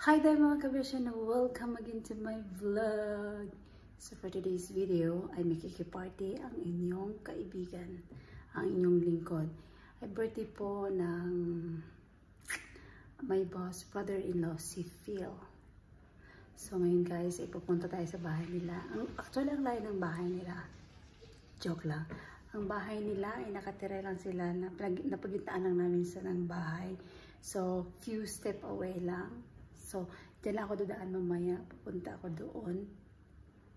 Hi there mga kabisyon! Welcome again to my vlog! So for today's video ay makikiparty ang inyong kaibigan, ang inyong lingkod. Ay birthday po ng my boss, brother-in-law, si Phil. So ngayon guys, ay pupunta tayo sa bahay nila. Ang, actually, ang layo ng bahay nila. Joke lang. Ang bahay nila ay nakatira lang sila na napagitaan lang namin sa ng bahay. So, few step away lang. So, dyan ako dudaan mamaya. Pupunta ako doon.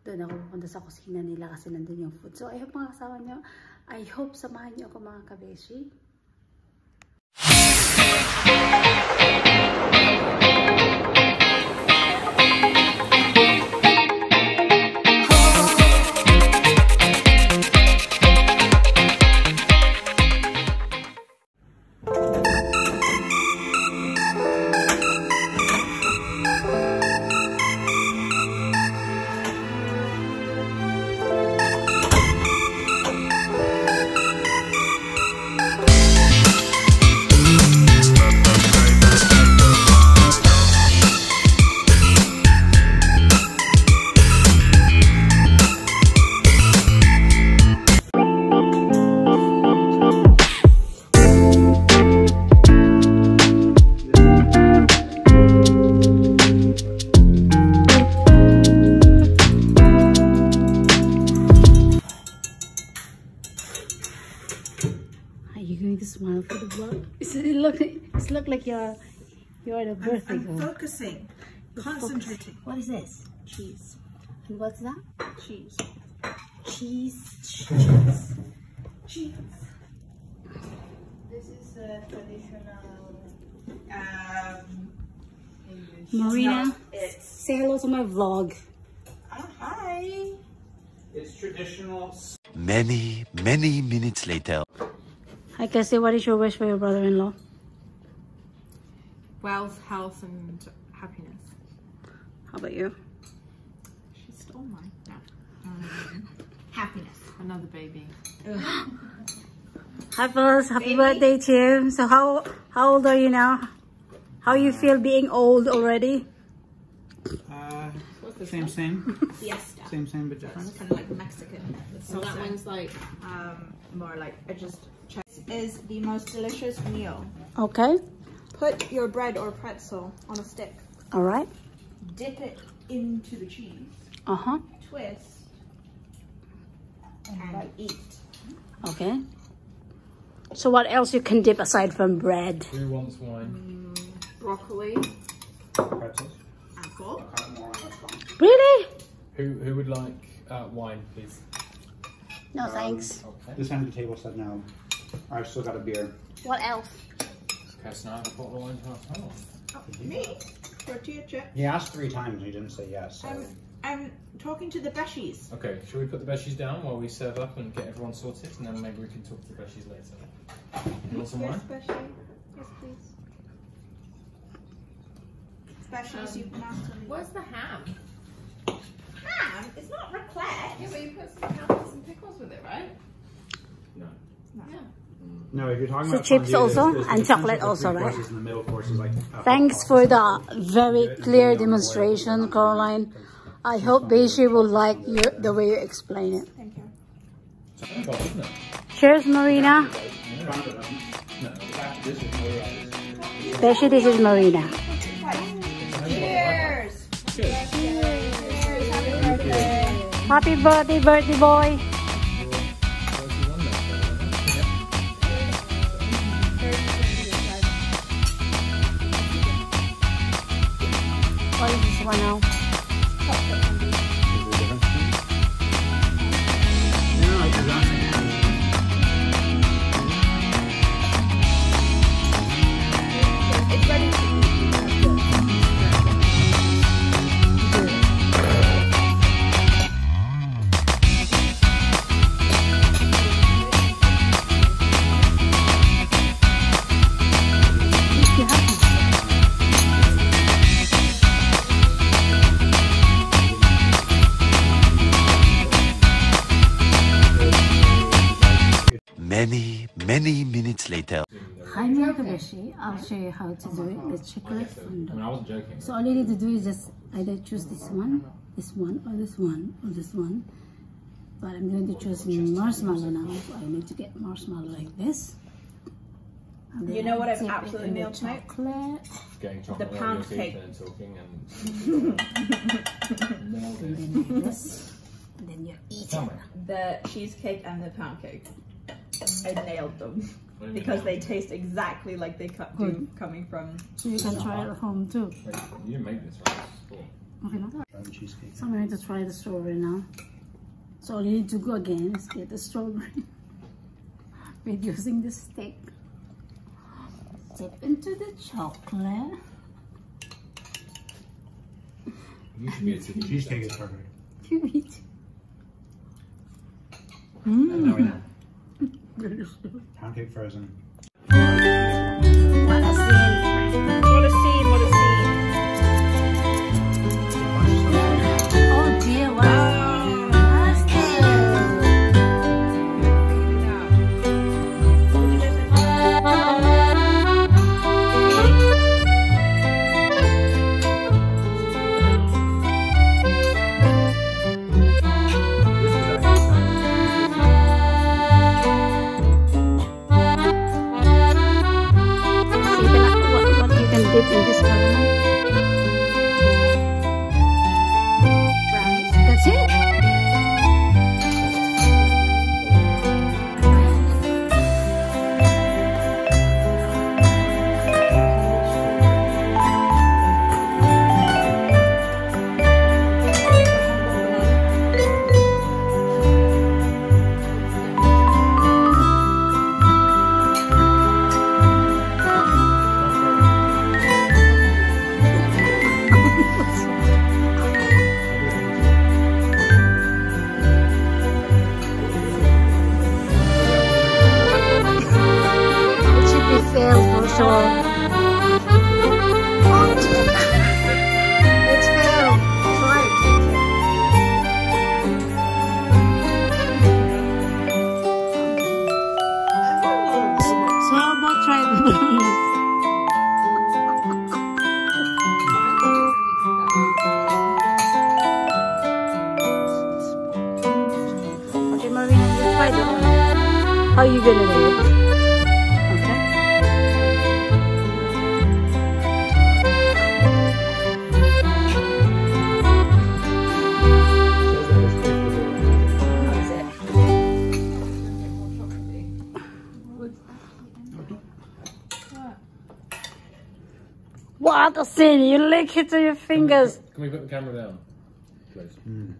Doon ako pupunta sa kusina nila kasi nandun yung food. So, I hope mga kasama nyo. I hope samahan nyo ako mga kabeshi. You going to smile for the vlog? Is it look? It look like you're you're at a birthday I'm girl. focusing, concentrating. What is this? Cheese. And what's that? Cheese. Cheese. Cheese. Cheese. This is a traditional um, English. Marina, it's say hello to my vlog. ah, hi. It's traditional. Many, many minutes later. Hi, Cassie. What is your wish for your brother-in-law? wealth, health, and happiness. How about you? She stole mine. No. Um, happiness. Another baby. Hi, fellas. Happy birthday to you. So how how old are you now? How you feel being old already? Uh, same, same, Fiesta. same, same, but different. Kind of like Mexican. So that one's like Um, more like I just check. Is the most delicious meal. Okay. Put your bread or pretzel on a stick. All right. Dip it into the cheese. Uh huh. Twist. And eat. Okay. So what else you can dip aside from bread? Who wants wine? broccoli, Pretzels. apple. Really? Who who would like uh, wine, please? No thanks. Okay. This end of the table said no. I've still got a beer. What else? Okay, so now I have a bottle of wine to. Oh. Oh, me. Tortilla chip. He asked three times and he didn't say yes. So. I'm, I'm talking to the beshies. Okay, shall we put the beshies down while we serve up and get everyone sorted, and then maybe we can talk to the beshies later. You want some Yes, wine? beshi. Yes, please. Beshies, um, you can ask them. Where's the ham? Ham? It's not raclette. Yeah, but you put some ham and some pickles with it, right? No. Yeah. No, if you're talking So about chips fondue, also? there's- there's And chocolate also, right? courses the middle course is like Thanks for the very clear demonstration, Caroline. I hope Beishi will like your, the way you explain it. Thank you. God, isn't it? Cheers, Marina. Beishi, this is Marina. Cheers! Cheers! Happy birthday, birthday boy. What is this one minutes later. Hi Murakabeshi, I'll show you how to do it. The chocolate I fondant. mean, I. So all you need to do is just either choose this one, this one, or this one, or this one. But I'm going to choose marshmallow now. So I need to get marshmallow like this. You know what I've dip it absolutely the nailed tonight? Chocolate. Chocolate The pound cake. and then talking and And then this. And then you eat Tell it. The cheesecake and the pound cake. I nailed them What do you because they taste exactly like they cut do coming from. So you can try it at home too. Wait, you didn't make this, right? This cool. Okay, now. Try the cheesecake. So I'm going to try the strawberry now. So all you need to go again is get the strawberry with using the stick. Dip into the chocolate. You should be a TV Cheesecake is perfect. You Pound cake frozen. You gonna do it? Okay. What a sin! You lick it to your fingers. Can we put the camera down? Please. Hmm.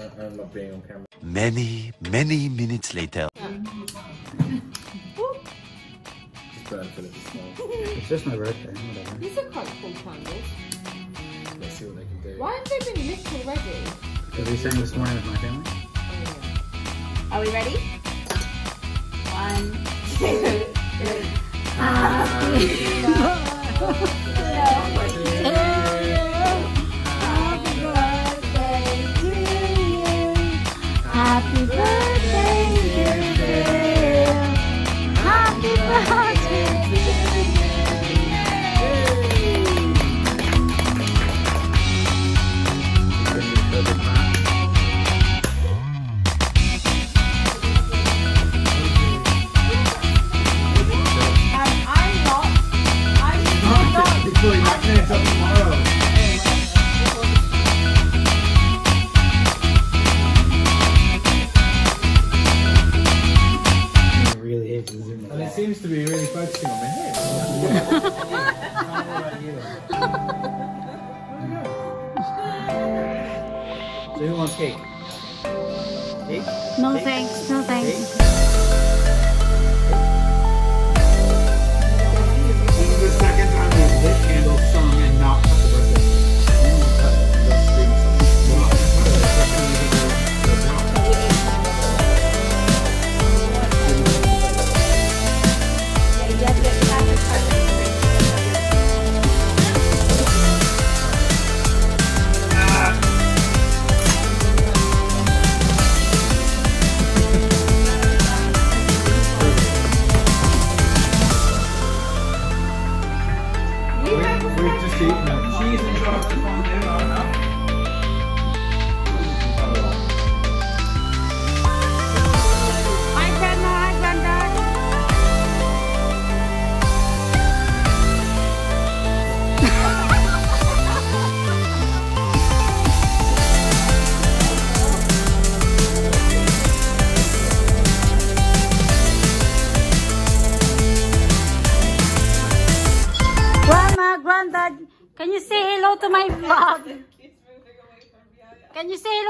I, I love being on camera. Many, many minutes later. Just burn Philip's. It's just my birthday. Whatever. These are quite cool candles. Let's see what they can do. Why have they been lit already? Because we sang this morning with my family. Oh, are we ready? One, two, three. Happy ah. birthday to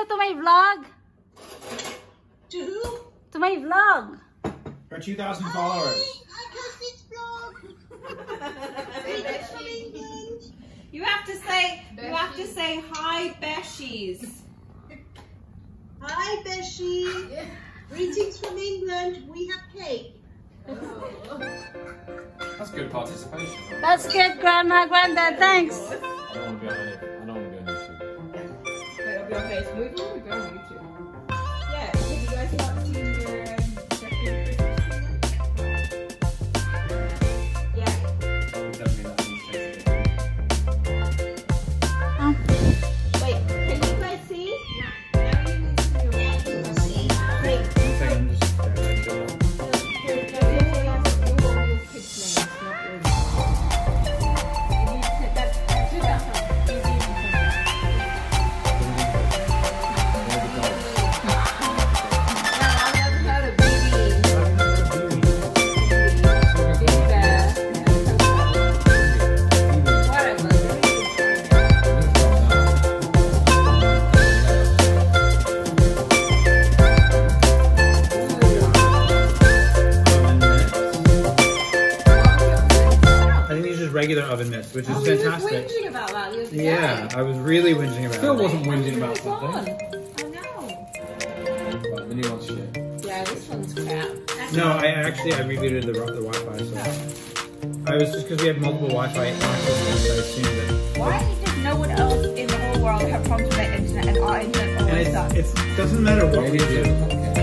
you to my vlog? To who? To my vlog. Her 2,000 followers. I got this vlog. Greetings from England. You have to say, you have to say hi, Beshies. Hi, Beshi. Greetings from England. We have cake. That's good participation. That's good, Grandma, Granddad. Thanks. I Be on Facebook. We'll go on YouTube. Regular oven mitts, which is oh, fantastic. whinging about that the other day. Yeah, I was really whinging about Phil it. wasn't whinging about something. I know. But the new one's shit. Yeah, this one's crap. No, I actually I rebooted the, the Wi-Fi, so I was just because we have multiple Wi-Fi access, I assumed that. Why does no one else in the whole world have problems with their internet and our internet And always it's, sucks? it's doesn't matter what we Maybe do. it's complicated.